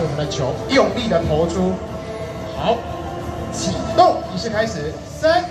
我们的球用力的投出。好启动仪式开始三